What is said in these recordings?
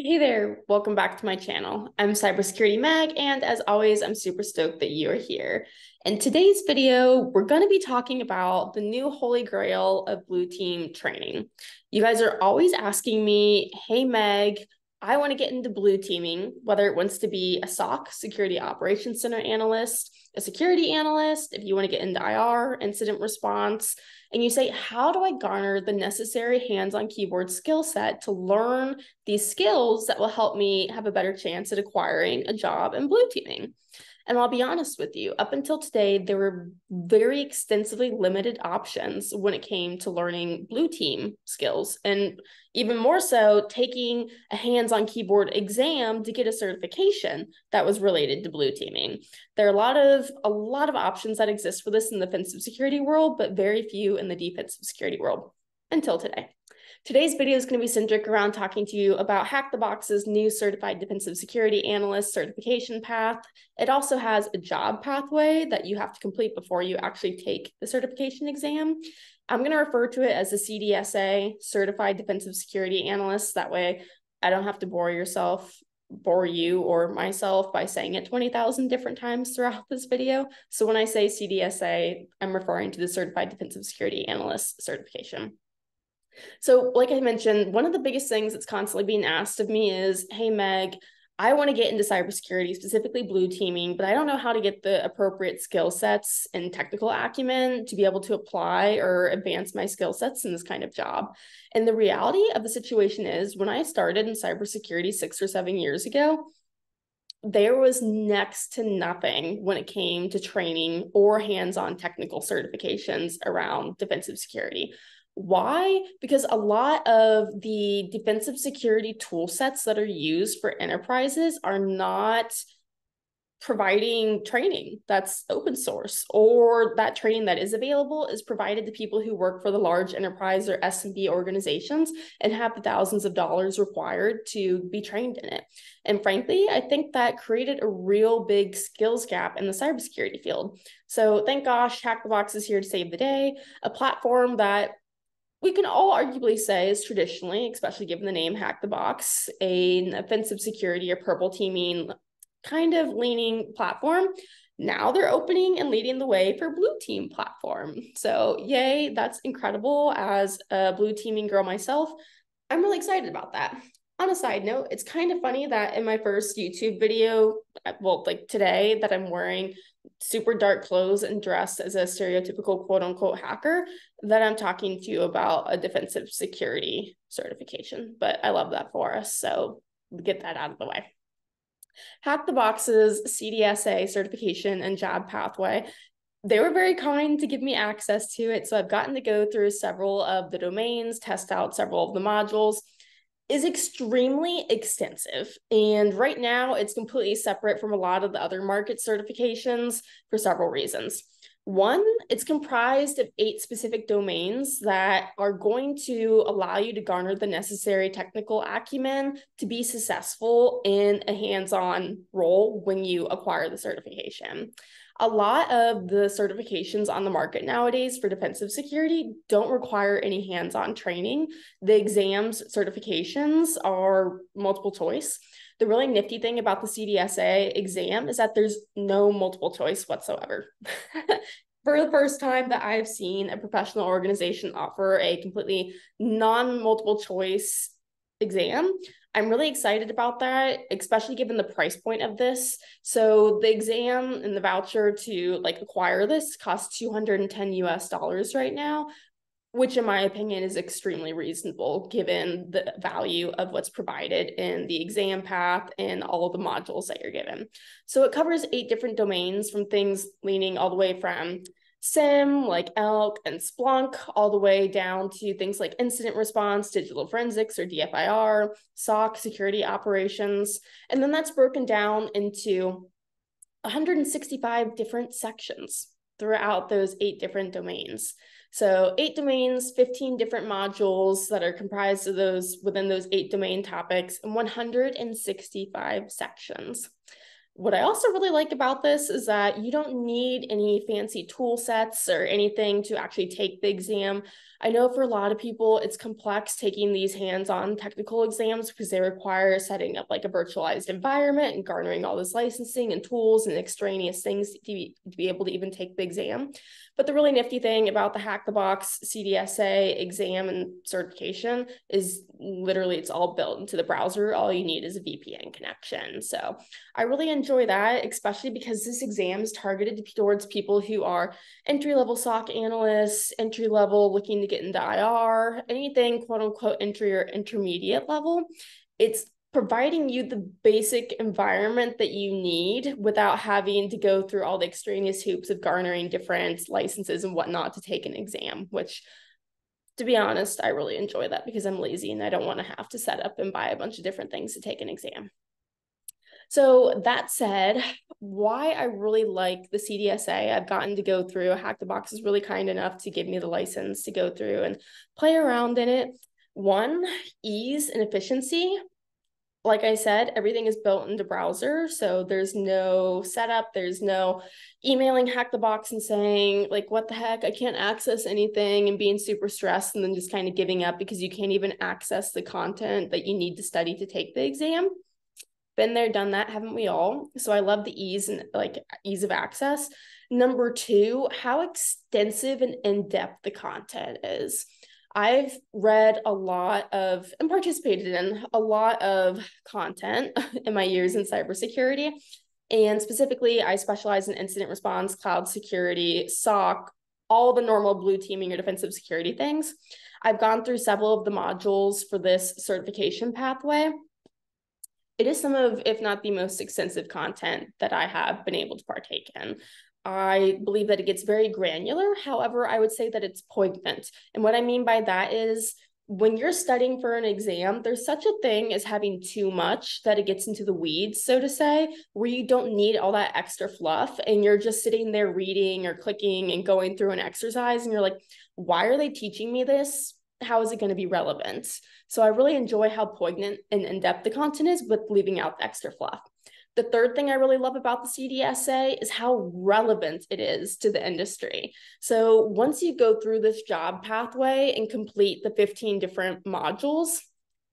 Hey there, welcome back to my channel. I'm Cybersecurity Meg, and as always, I'm super stoked that you are here. In today's video, we're going to be talking about the new holy grail of blue team training. You guys are always asking me, hey Meg, I want to get into blue teaming, whether it wants to be a SOC, Security Operations Center analyst, a security analyst, if you want to get into IR, incident response, and you say, How do I garner the necessary hands on keyboard skill set to learn these skills that will help me have a better chance at acquiring a job in blue teaming? And I'll be honest with you, up until today, there were very extensively limited options when it came to learning blue team skills. And even more so, taking a hands on keyboard exam to get a certification that was related to blue teaming. There are a lot of a lot of options that exist for this in the offensive security world, but very few in the defensive security world until today. Today's video is going to be centric around talking to you about Hack the Box's new Certified Defensive Security Analyst certification path. It also has a job pathway that you have to complete before you actually take the certification exam. I'm going to refer to it as the CDSA, Certified Defensive Security Analyst. That way, I don't have to bore yourself, bore you or myself by saying it 20,000 different times throughout this video. So when I say CDSA, I'm referring to the Certified Defensive Security Analyst certification. So, like I mentioned, one of the biggest things that's constantly being asked of me is, Hey, Meg, I want to get into cybersecurity, specifically blue teaming, but I don't know how to get the appropriate skill sets and technical acumen to be able to apply or advance my skill sets in this kind of job. And the reality of the situation is when I started in cybersecurity six or seven years ago, there was next to nothing when it came to training or hands on technical certifications around defensive security. Why? Because a lot of the defensive security tool sets that are used for enterprises are not providing training that's open source or that training that is available is provided to people who work for the large enterprise or SMB organizations and have the thousands of dollars required to be trained in it. And frankly, I think that created a real big skills gap in the cybersecurity field. So thank gosh, Hack the Box is here to save the day, a platform that we can all arguably say is traditionally, especially given the name Hack the Box, an offensive security or purple teaming kind of leaning platform. Now they're opening and leading the way for blue team platform. So yay, that's incredible. As a blue teaming girl myself, I'm really excited about that. On a side note, it's kind of funny that in my first YouTube video, well, like today, that I'm wearing super dark clothes and dressed as a stereotypical quote unquote hacker that I'm talking to you about a defensive security certification. But I love that for us. So get that out of the way. Hack the Boxes CDSA certification and job pathway. They were very kind to give me access to it. So I've gotten to go through several of the domains, test out several of the modules is extremely extensive. And right now, it's completely separate from a lot of the other market certifications for several reasons. One, it's comprised of eight specific domains that are going to allow you to garner the necessary technical acumen to be successful in a hands on role when you acquire the certification a lot of the certifications on the market nowadays for defensive security don't require any hands on training. The exams certifications are multiple choice. The really nifty thing about the CDSA exam is that there's no multiple choice whatsoever. for the first time that I've seen a professional organization offer a completely non multiple choice exam, I'm really excited about that, especially given the price point of this. So the exam and the voucher to like acquire this costs 210 US dollars right now, which in my opinion is extremely reasonable given the value of what's provided in the exam path and all the modules that you're given. So it covers eight different domains from things leaning all the way from SIEM like ELK and Splunk, all the way down to things like incident response, digital forensics or DFIR, SOC, security operations. And then that's broken down into 165 different sections throughout those eight different domains. So eight domains, 15 different modules that are comprised of those within those eight domain topics and 165 sections. What I also really like about this is that you don't need any fancy tool sets or anything to actually take the exam. I know for a lot of people, it's complex taking these hands on technical exams because they require setting up like a virtualized environment and garnering all this licensing and tools and extraneous things to be, to be able to even take the exam. But the really nifty thing about the Hack the Box CDSA exam and certification is literally it's all built into the browser. All you need is a VPN connection. So I really enjoy that, especially because this exam is targeted towards people who are entry level SOC analysts, entry level looking to get into IR, anything quote unquote entry or intermediate level. It's providing you the basic environment that you need without having to go through all the extraneous hoops of garnering different licenses and whatnot to take an exam, which to be honest, I really enjoy that because I'm lazy and I don't want to have to set up and buy a bunch of different things to take an exam. So that said, why I really like the CDSA, I've gotten to go through. Hack the Box is really kind enough to give me the license to go through and play around in it. One, ease and efficiency like I said, everything is built into browser. So there's no setup, there's no emailing hack the box and saying, like, what the heck, I can't access anything and being super stressed and then just kind of giving up because you can't even access the content that you need to study to take the exam. Been there, done that, haven't we all? So I love the ease and like ease of access. Number two, how extensive and in depth the content is. I've read a lot of and participated in a lot of content in my years in cybersecurity. And specifically, I specialize in incident response, cloud security, SOC, all the normal blue teaming or defensive security things. I've gone through several of the modules for this certification pathway. It is some of, if not the most extensive content that I have been able to partake in. I believe that it gets very granular. However, I would say that it's poignant. And what I mean by that is when you're studying for an exam, there's such a thing as having too much that it gets into the weeds, so to say, where you don't need all that extra fluff and you're just sitting there reading or clicking and going through an exercise and you're like, why are they teaching me this? How is it going to be relevant? So I really enjoy how poignant and in depth the content is with leaving out the extra fluff. The third thing I really love about the CDSA is how relevant it is to the industry. So once you go through this job pathway and complete the 15 different modules,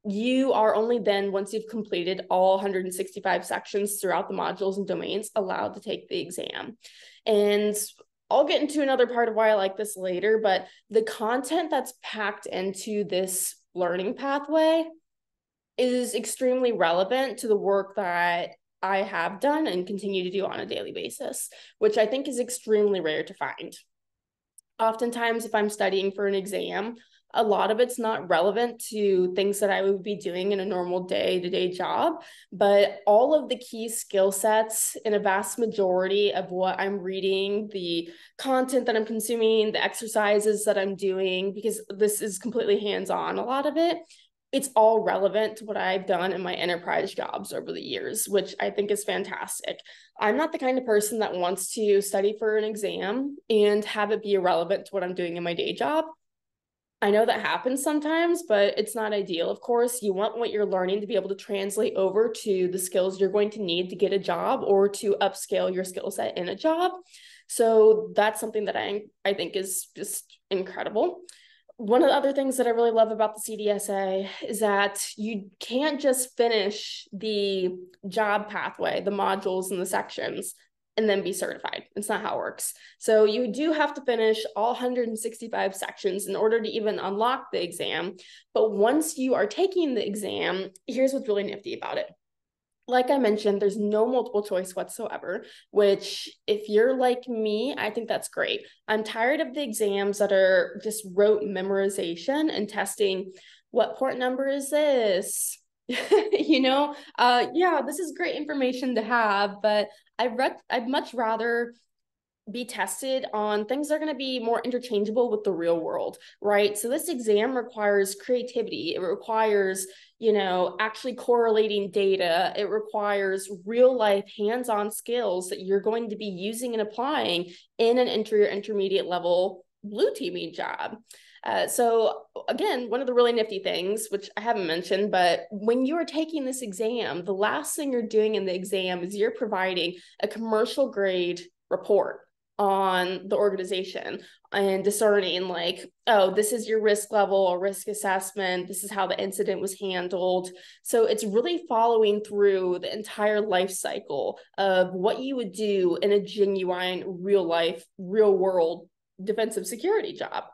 you are only then, once you've completed all 165 sections throughout the modules and domains, allowed to take the exam. And I'll get into another part of why I like this later, but the content that's packed into this learning pathway is extremely relevant to the work that I have done and continue to do on a daily basis, which I think is extremely rare to find. Oftentimes, if I'm studying for an exam, a lot of it's not relevant to things that I would be doing in a normal day to day job, but all of the key skill sets in a vast majority of what I'm reading, the content that I'm consuming, the exercises that I'm doing, because this is completely hands on, a lot of it it's all relevant to what I've done in my enterprise jobs over the years, which I think is fantastic. I'm not the kind of person that wants to study for an exam and have it be irrelevant to what I'm doing in my day job. I know that happens sometimes, but it's not ideal. Of course, you want what you're learning to be able to translate over to the skills you're going to need to get a job or to upscale your skill set in a job. So that's something that I I think is just incredible one of the other things that I really love about the CDSA is that you can't just finish the job pathway, the modules and the sections, and then be certified. It's not how it works. So you do have to finish all 165 sections in order to even unlock the exam. But once you are taking the exam, here's what's really nifty about it like I mentioned, there's no multiple choice whatsoever, which, if you're like me, I think that's great. I'm tired of the exams that are just rote memorization and testing what port number is this? you know, uh, yeah, this is great information to have, but I'd, re- I'd much rather be tested on things that are going to be more interchangeable with the real world, right? So this exam requires creativity. It requires, you know, actually correlating data. It requires real life hands-on skills that you're going to be using and applying in an entry or intermediate level blue teaming job. Uh, so again, one of the really nifty things, which I haven't mentioned, but when you are taking this exam, the last thing you're doing in the exam is you're providing a commercial grade report on the organization and discerning like oh this is your risk level or risk assessment. This is how the incident was handled. So it's really following through the entire life cycle of what you would do in a genuine real life real world defensive security job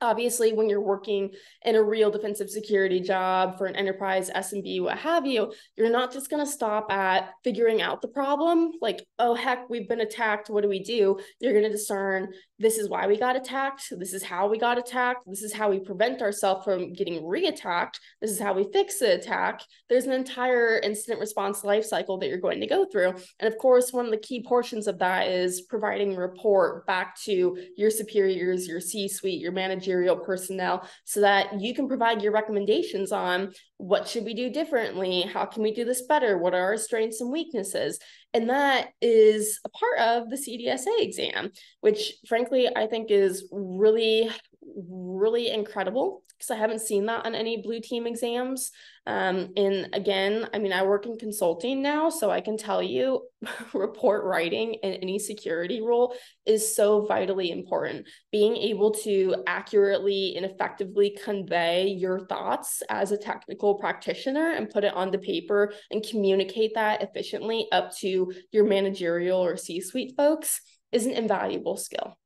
obviously when you're working in a real defensive security job for an enterprise smb what have you you're not just going to stop at figuring out the problem like oh heck we've been attacked what do we do? You're going to discern this is why we got attacked this is how we got attacked this is how we prevent ourselves from getting re-attacked this is how we fix the attack. There's an entire incident response life cycle that you're going to go through. And of course one of the key portions of that is providing report back to your superiors your c-suite your manager managerial personnel so that you can provide your recommendations on what should we do differently? How can we do this better? What are our strengths and weaknesses? And that is a part of the cdsa exam which frankly i think is really really incredible because I haven't seen that on any blue team exams. Um, and again, I mean, I work in consulting now, so I can tell you report writing in any security role is so vitally important. Being able to accurately and effectively convey your thoughts as a technical practitioner and put it on the paper and communicate that efficiently up to your managerial or C suite folks is an invaluable skill.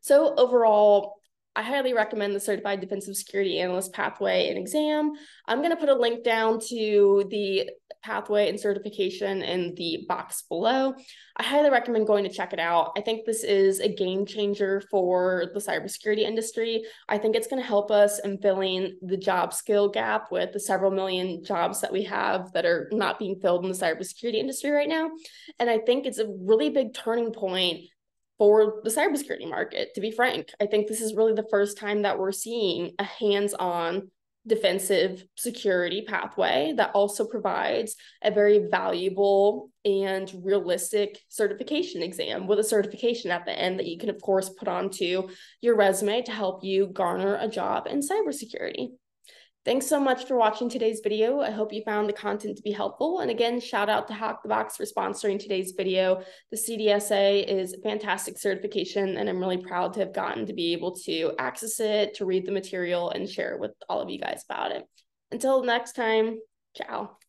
So, overall, I highly recommend the Certified Defensive Security Analyst pathway and exam. I'm going to put a link down to the pathway and certification in the box below. I highly recommend going to check it out. I think this is a game changer for the cybersecurity industry. I think it's going to help us in filling the job skill gap with the several million jobs that we have that are not being filled in the cybersecurity industry right now. And I think it's a really big turning point for the cybersecurity market, to be frank. I think this is really the first time that we're seeing a hands on defensive security pathway that also provides a very valuable and realistic certification exam with a certification at the end that you can, of course, put onto your resume to help you garner a job in cybersecurity. Thanks so much for watching today's video. I hope you found the content to be helpful. And again, shout out to Hack the Box for sponsoring today's video. The CDSA is a fantastic certification, and I'm really proud to have gotten to be able to access it, to read the material, and share with all of you guys about it. Until next time, ciao.